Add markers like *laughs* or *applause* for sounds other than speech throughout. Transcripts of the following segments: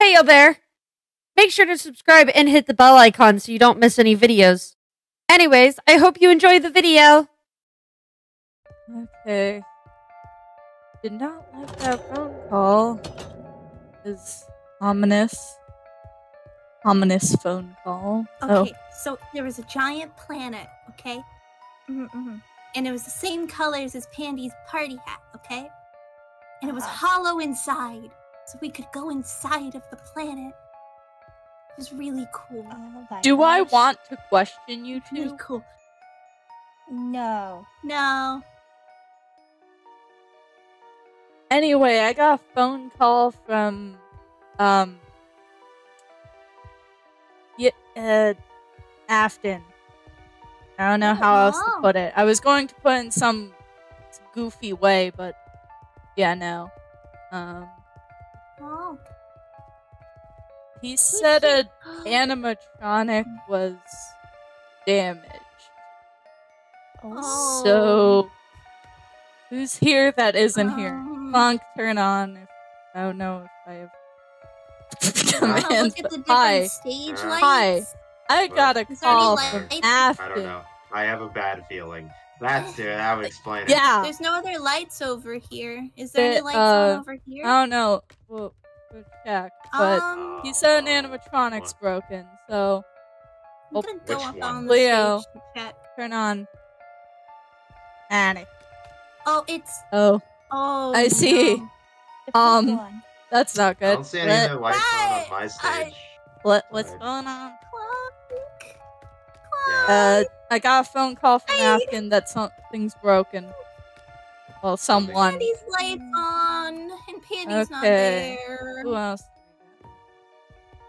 Hey, yo there. Make sure to subscribe and hit the bell icon so you don't miss any videos. Anyways, I hope you enjoy the video. Okay. Did not like that phone call. Is ominous. Ominous phone call. Okay, so there was a giant planet, okay? Mm-hmm, And it was the same colors as Pandy's party hat, okay? And it was hollow inside, so we could go inside of the planet. It was really cool. Oh my Do I want to question you Really cool. No. No. Anyway, I got a phone call from um yeah, uh Afton. I don't know how else to Oh. put it. I was going to put in some goofy way, but yeah, no. Um he said a *gasps* animatronic was damaged. Oh. So who's here that isn't here? Um, Funk, turn on. If, I don't know if I have *laughs* I wanna look at the hi. stage Uh, lights. Hi. I got a Is call lights? from I I don't know. I have a bad feeling. That's it. *sighs* That would explain it. Yeah. There's no other lights over here. Is there any lights uh, over here? I don't know. We'll, we'll check. But um, he said an animatronic's broken, so I'm gonna go up one? on the Leo. stage to check. turn on. Annie. Oh, it's Oh, oh. I see. no. *laughs* Um, that's not I good. don't see any Let- other lights on on Hey, my I- what, what's Right. going on? Clunk. Yeah. Uh, I got a phone call from Hey. Afton that something's broken. Well, someone. Pandy's lights on, and Pandy's not there. Who else?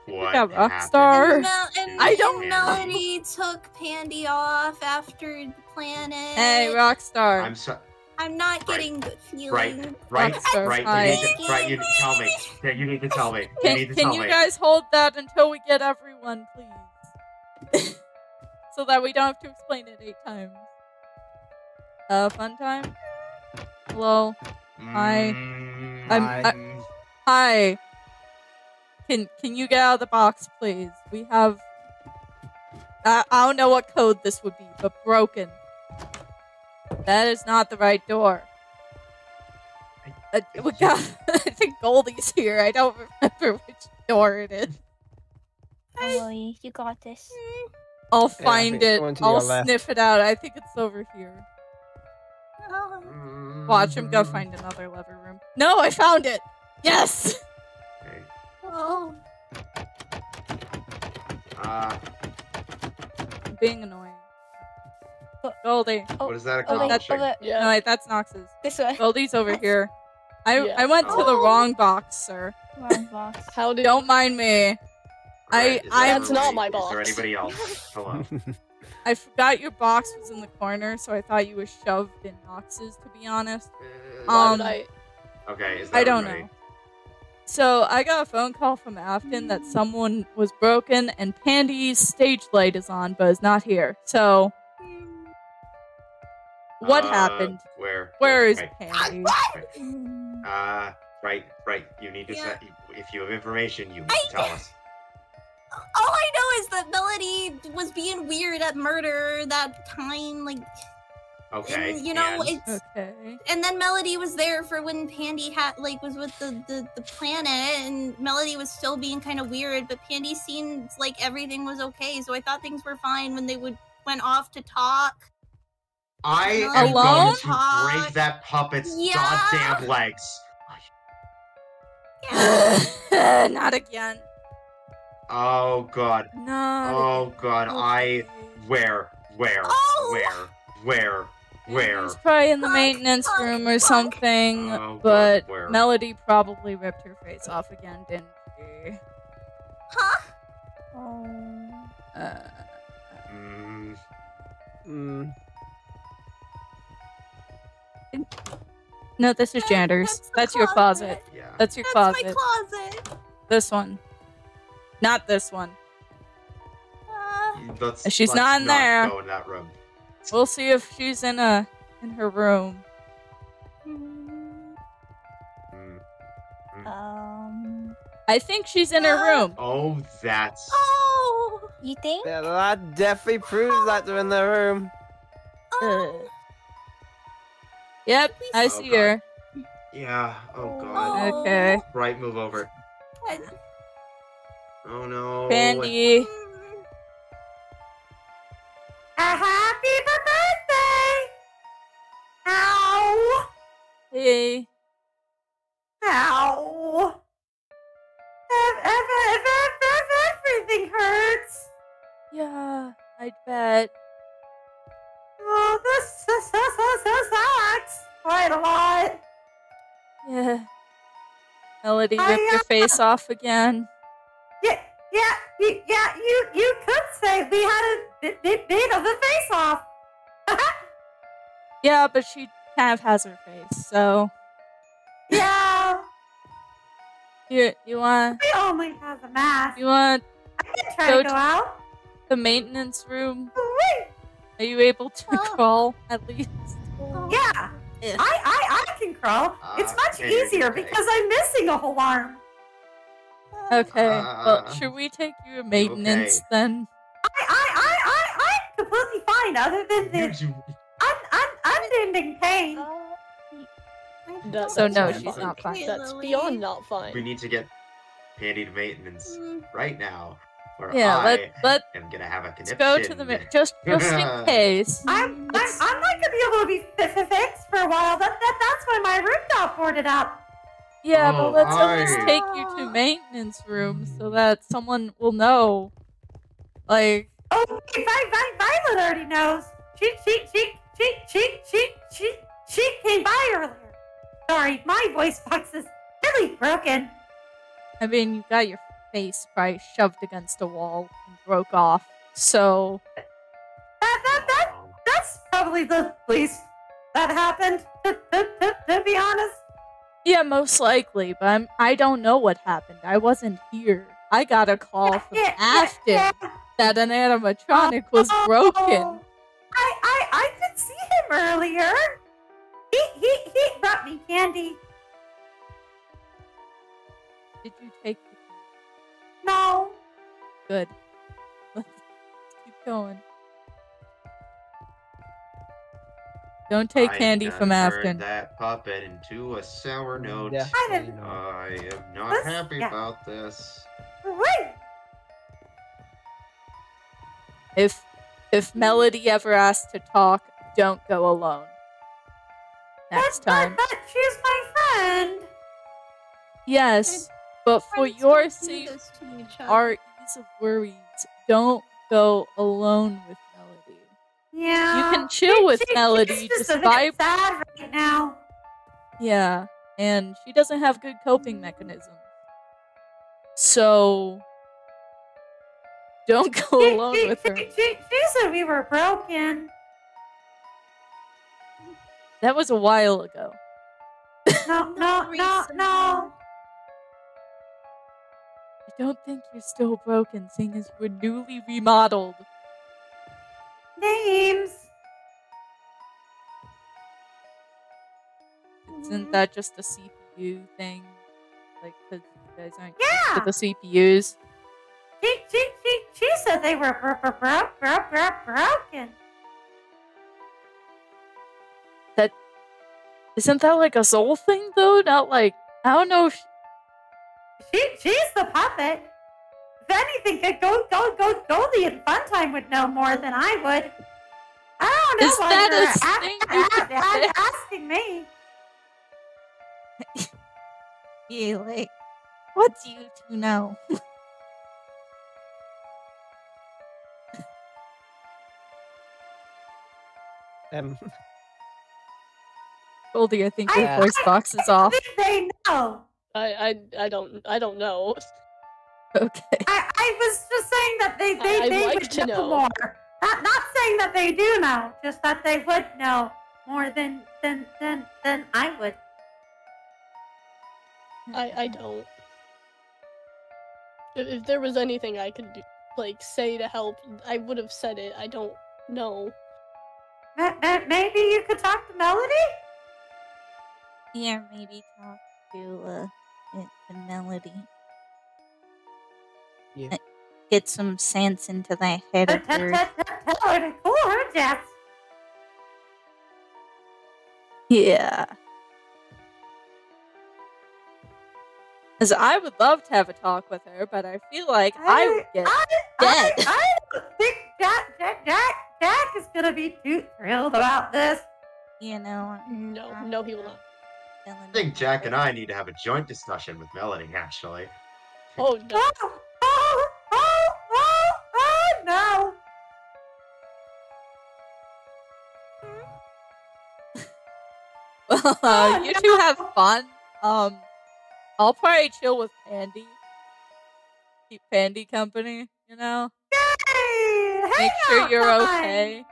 what got Rockstar. And, Mel- and, I don't and know. Melody took Pandy off after the planet. Hey, Rockstar. I'm so I'm not Right. getting good feelings. right, right, Rockstar, right. hi. You need to, right. You tell me. Yeah, you need to tell me. Can, need to can tell you me. guys hold that until we get everyone, please? *laughs* so that we don't have to explain it eight times. Uh, fun time? Hello? Hi. Mm, I'm- I- Hi. Can can you get out of the box, please? We have. I, I don't know what code this would be, but broken. That is not the right door. Uh, we got. *laughs* I think Goldie's here. I don't remember which door it is. Emily, you got this. I'll find think it's it. I'll your left. sniff it out. I think it's over here. Oh, Watch him go find another lever room. No, I found it. Yes. okay. oh. Uh, being annoying. Oh. Goldie. what is that Oh, wait, oh, accomplishing? No, wait, that's Nox's. this way. Goldie's over here. I Yeah. I went to the Oh. wrong box, sir. Wrong box. *laughs* How did Don't mind me. I- Right, is I- there That's not any- my Is there anybody else? Hello. *laughs* I forgot your box was in the corner, so I thought you were shoved in Nox's. To be honest, Why Um, did I? okay. Is I don't everybody? know. So I got a phone call from Afton that someone was broken and Pandy's stage light is on, but is not here. So what Uh, happened? Where? Where is okay. Pandy? Uh, right, right. You need to Yeah. say if you have information, you need I- to tell us. All I know is that Melody was being weird at murder that time, like, Okay. and, you know, and- it's Okay. and then Melody was there for when Pandy had like was with the, the the planet, and Melody was still being kind of weird, but Pandy seemed like everything was okay, so I thought things were fine when they would went off to talk. I Alone? am going to Talk. break that puppet's Yeah. goddamn legs. Yeah. *laughs* not again. Oh god. No. Oh god. I again. where where Oh! where where where He's probably in the maintenance fuck, room or fuck. something, Oh, God, but where? Melody probably ripped her face off again, didn't she? Huh? Oh. Uh, Mm, Mm, no, this is That- janitor's. that's That's, your closet. closet. yeah. That's your That's closet. my closet. This one. Not this one. Uh, Let's, She's let's not in there. Go in that room. We'll see if she's in a in her room. mm, Mm, Um. I think she's in her room. Oh, that's. Oh. You think? Yeah, that definitely proves that they're in the room. Oh. Yep, I Oh, see God. her. Yeah. Oh god. Okay. Right, move over. I- Oh no. Candy. A happy birthday! Ow! Hey. Ow! If, if, if, if, if everything hurts. Yeah, I bet. Oh, this, this, this, this, this sucks quite a lot. Yeah. Melody I, ripped your uh, face off again. Yeah, yeah, you, yeah. You, you could say we had a bit, bit, bit of a face off. *laughs* Yeah, but she kind of has her face, so yeah, *laughs* you you want we only has a mask. you want I can try go to to- go out. the maintenance room? Wait. Are you able to Oh. crawl at least? Yeah, Yeah. I, I, I can crawl. it's much Okay, easier okay. because I'm missing a whole arm. Okay. well, Uh, should we take you to maintenance okay. then? I, I, I, I, I'm completely fine, other than the You- un, un, unending pain. Uh, That- So that's no, not she's fine. not fine. That's beyond not fine. we need to get Pandy to maintenance Mm. right now, Yeah, I let let am gonna have a let's conniption. go to the just just in *laughs* case. I'm, I'm, I'm not gonna be able to be fi- fi- fixed for a while. That, that, that's why my room got boarded up. Yeah, Oh, but let's at least take you to maintenance room so that someone will know. Like, Oh, Vi- Vi- Violet already knows. She, she, she, she, she, she, she, she came by earlier. Sorry, my voice box is really broken. I mean, you got your face probably shoved against a wall and broke off. So, That, that, that, that's probably the least that happened. *laughs* To, to, to, to be honest. Yeah, most likely, but I'm, I don't know what happened. I wasn't here. I got a call from Afton that an animatronic was broken. I, I, I did see him earlier. He, he, he brought me candy. Did you take the No. good? *laughs* Let's keep going. Don't take I candy from turned Afton. That puppet into a sour mm, note. Yeah, I you didn't- know. I am not This- happy yeah. about this. Wait. If if mm. Melody ever asks to talk, don't go alone. Next but, time. But, but she's my friend. Yes, but for Friends your sake, this to each our ease of worries, don't go alone with Melody. Yeah. You can chill with she- Melody, She's just just a bit vibe. sad right now. Yeah, and she doesn't have good coping mechanisms. So don't *laughs* go She- alone she, with her. She, she, she said we were broken. That was a while ago. No, *laughs* no, no, no. I don't think you're still broken, seeing as we're newly remodeled. Names. Isn't that just a CPU thing? Like, because you guys aren't Yeah. the CPUs. She, she, she, she said they were bro- bro- bro- bro- bro- broken. That isn't that like a soul thing though? Not like I don't know. If, She, she's the puppet. If anything, could go, go, go, Goldie and Funtime would know more than I would. I don't know Is why that you're a a- thing a- you a- can a- fix? asking me. *laughs* yeah, like what do you two know? *laughs* Um, Goldie, I think your I- voice box is off. I think they know. I, I, I don't, I don't know. Okay. I, I was just saying that they, they, I- I'd they like would to know, know. more. Not, not saying that they do know, just that they would know more than than than than I would. I, I don't. If, if there was anything I could do, like say to help, I would have said it. I don't know. Ma- ma- Maybe you could talk to Melody. Yeah, maybe talk to uh to Melody. You. Get some sense into that head of Tell yours. her to cool her jets. Yeah. Because I would love to have a talk with her, but I feel like I would get I, dead. I, I don't think Jack, Jack, Jack, Jack is gonna be too thrilled about this. you know. No, no, he will not. feeling- I think Jack and I need to have a joint discussion with Melody, actually. Oh no. Oh, uh, you two have *laughs* fun. Um, I'll probably chill with Pandy. Keep Pandy company, you know. Hey, Make sure out you're time. okay.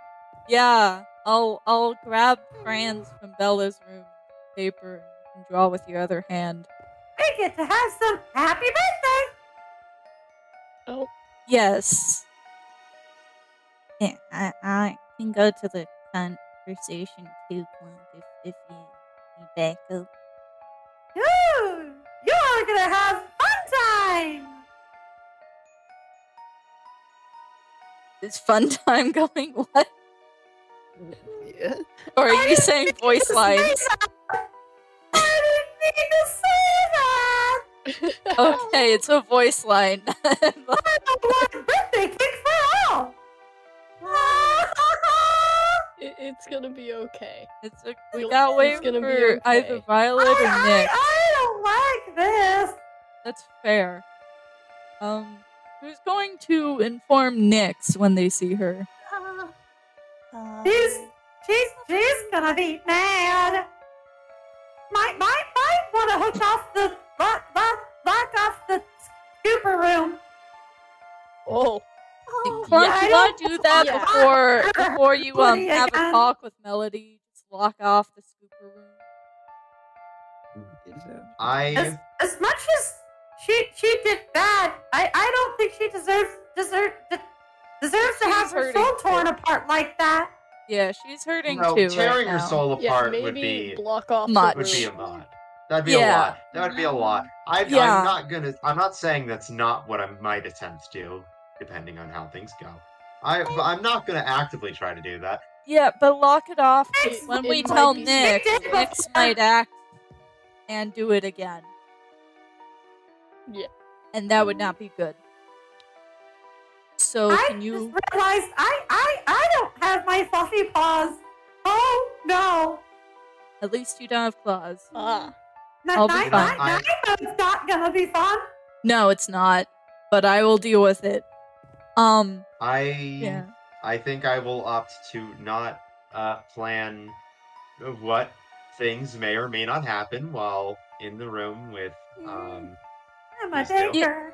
Yeah, I'll I'll grab crayons from Bella's room, paper, and draw with your other hand. We get to have some happy birthday. Oh, Yes. Yeah, I, I can go to the conversation too, Clunk, if, if you, you back up. Ooh, you are gonna have fun time. Is fun *laughs* time going what? Yeah. Or are I you saying voice lines? I didn't mean to say that. *laughs* Okay, it's a voice line. *laughs* it's gonna be okay. it's a, we You'll- got wait gonna for be either. Violet I, or Nick. I don't like this. That's fair. Um, who's going to inform Nyx when they see her? Uh, Um, She's she's she's gonna be mad. Might might might want to hook off the lock lock lock off the scooper room. Oh, Clunk, yeah, you want to don't- that yeah. before before you um have a talk with Melody? Just lock off the scooper room. I As as much as she she did bad, I I don't think she deserves deserve de- deserves to She's have her hurting soul torn apart like that. Yeah, she's hurting well, too. tearing right her now. soul yeah, apart maybe would be block off Much. would be a room. lot. That'd be Yeah. a lot. That would be a lot. I, Yeah. I'm not gonna. I'm not saying that's not what I might attempt to do, depending on how things go. I, but I'm not gonna actively try to do that. Yeah, but lock it off. It- When it we tell be Nyx, might act and do it again. Yeah. And that would not be good. So I can you just realized I I I don't have my fluffy paws. Oh no. at least you don't have claws. Ah, Night, I'll be night, fine. night, night not gonna be fun. No, it's not. But I will deal with it. Um I yeah. I think I will opt to not uh, plan what things may or may not happen while in the room with. Um, I'm a Please do. danger.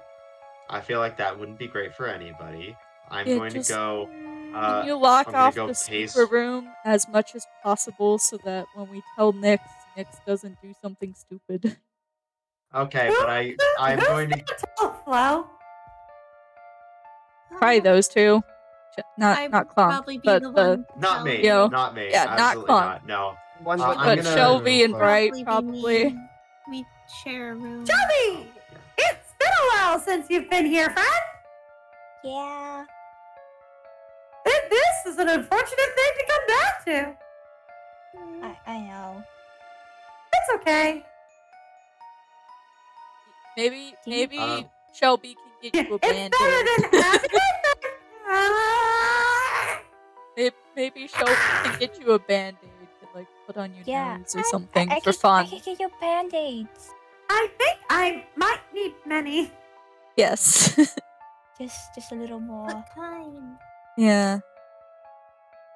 I feel like that wouldn't be great for anybody. I'm Yeah, going just- to go. Can Uh, you lock I'm off go the pace- scooper room as much as possible so that when we tell Nyx, Nyx doesn't do something stupid? okay, but I *laughs* I'm going to. gonna tell Flo? Try those two. Not I not would Clunk, probably be but the the one. Not me. Yo. Not me. Yeah, not absolutely Clunk. not. No. One's Uh, what I'm you're but gonna- Shelby and for. Bright Probably probably. We share a room. Shelby, It's been a while since you've been here, friend. Yeah. Th- This is an unfortunate thing to come back to. I, I know. It's okay. Maybe maybe Um, Shelby can get you a It's better than *laughs* having. Maybe, maybe Shelby can get you a band aid to like put on your Yeah. nose or I- something I, I for could, fun. I could get you band-aids. I think I might need many. Yes. *laughs* Just just a little more. What kind? yeah.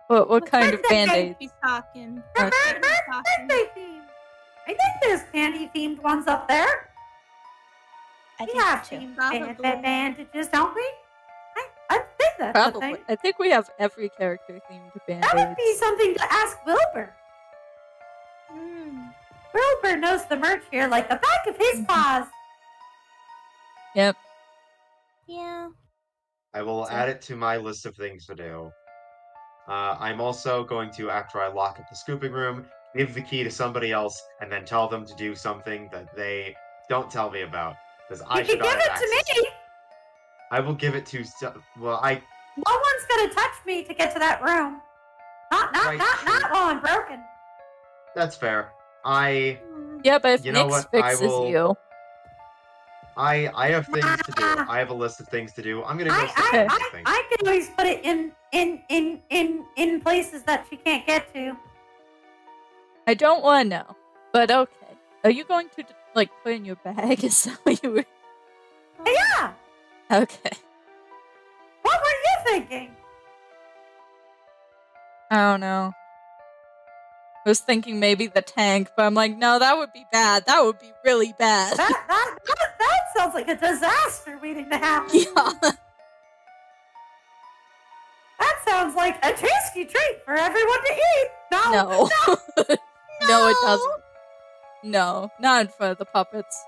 What what kind of band of aids? Be talking. Okay. What are we talking? Birthday theme. I think there's candy themed ones up there. I We have so too. themed band- Probably. bandages, don't we? I, I think that's a Probably. thing. I think we have every character themed band That would be something to ask Wilbur. Mm. Wilbur knows the merch here like the back of his paws. Yep. Yeah. I will So- add it to my list of things to do. Uh, I'm also going to, after I lock up the scooping room, give the key to somebody else and then tell them to do something that they don't tell me about. Because I you should can give it have to me. I will give it to. so- Well, I No one's gonna touch me to get to that room. Not, not, Right, not, true. not while I'm broken. that's fair. I Yeah, but if You know Nyx what? I fixes will- you, I I have things to do. I have a list of things to do. I'm gonna go. I, I, I. I can always put it in, in, in, in, in places that she can't get to. I don't want to know. But okay. Are you going to like put in your bag? Is that what you were? Yeah. Okay. What were you thinking? I don't know. I was thinking maybe the tank, but I'm like, no, that would be bad. That would be really bad. That, *laughs* that, that, that sounds like a disaster waiting to happen. yeah. That sounds like a tasty treat for everyone to eat. No. No. *laughs* no, it doesn't. No, not in front of the puppets.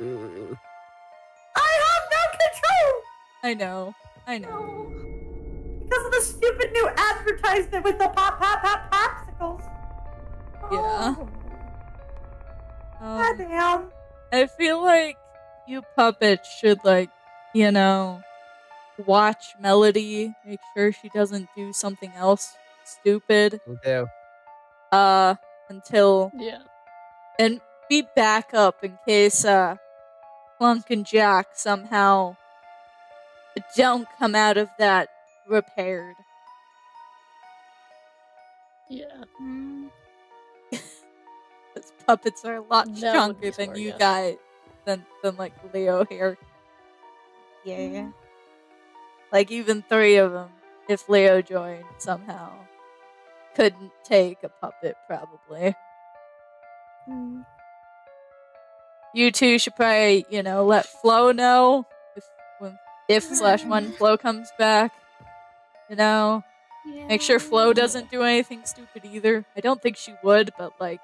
Mm. *laughs* I have no control I know. I know. because of the stupid new advertisement with the pop, pop, pop popsicles. Yeah. Oh, Um, Goddamn. I feel like you puppets should like, you know, watch Melody, make sure she doesn't do something else stupid. Will do. Uh until Yeah. and be back up in case uh Clunk and Jack somehow don't come out of that repaired. Yeah. Mm, *laughs* Those puppets are a lot That stronger than smart, you yeah. guys than than like Leo here. Yeah. Like even three of them, if Leo joined somehow, couldn't take a puppet probably. mm. You two should probably, you know, let Flo know if when if slash when Flo comes back. You know, make sure Flo doesn't do anything stupid either. I don't think she would, but like,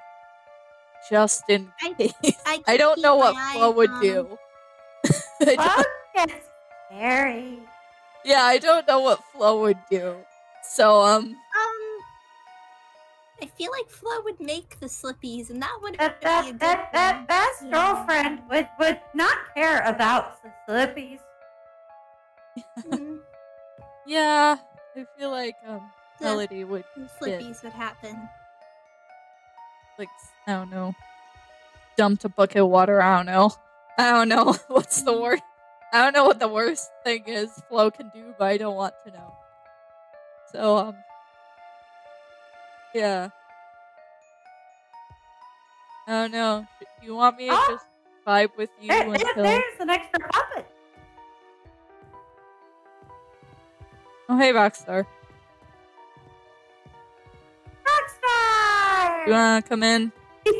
just in I- *laughs* case. I, I don't know what Flo eyes would do. *laughs* I don't- Well, gets scary. yeah, I don't know what Flo would do. So Um, I feel like Flo would make the slippies, and that would That be a that good that that best Yeah. girlfriend would would not care about the slippies. Mm, *laughs* yeah, I feel like um, the Melody would the slippies would happen. like I don't know, dumped a bucket of water. I don't know. I don't know *laughs* what's the worst. I don't know what the worst thing is Flo can do, but I don't want to know. So um, yeah. I don't know. Do you want me to Oh. just vibe with you There, until? there's an extra puppet. Oh hey, Rockstar. Rockstar. You wanna come in? Uh,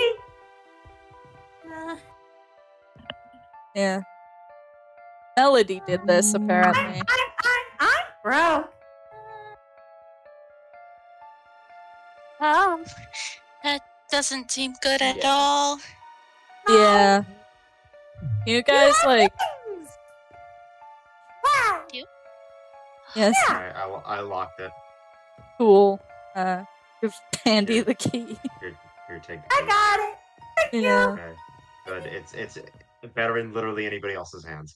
*laughs* Yeah. Melody did this I'm, apparently. I'm, I'm, I'm broke. Um, that doesn't seem good at Yeah. all. Yeah. You guys like Wow. yes, Yeah. I, I, locked it. cool. Uh give Pandy Here. the key. Here, here, take the I got it. Thank You you. know. Okay, good. It's it's better in literally anybody else's hands.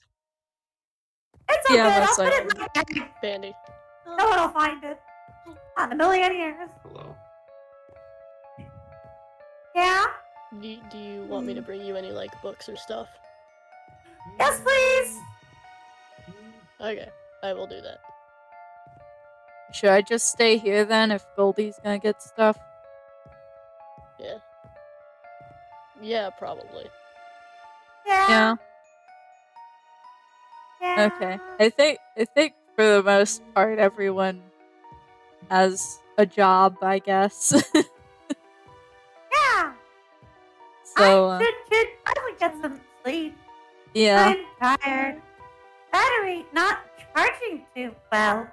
It's okay. Yeah, I'll most put it in my bag. Bandy. No one will find it. Not a million years. Hello. Yeah. Do, do you want me to hmm. bring you any like books or stuff? Yes, please. Okay, I will do that. Should I just stay here then if Goldie's gonna get stuff? Yeah. Yeah, probably. Yeah. Yeah. Yeah. Okay. I think I think for the most part everyone has a job, I guess. *laughs* so I uh, should, should probably get some sleep. yeah. I'm tired. Battery not charging too well.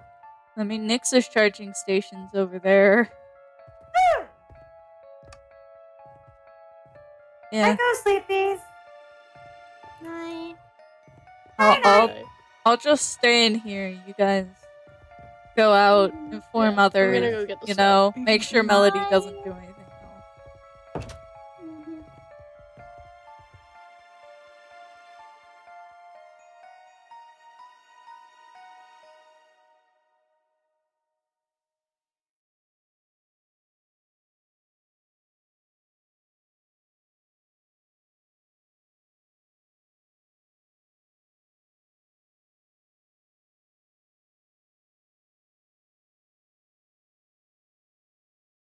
I mean Nyx is charging stations over there. Whew. *sighs* I go sleepies. night. I'll, I'll I'll just stay in here. You guys go out, inform Yeah, others. go you stuff. know, make sure Melody Bye. doesn't do anything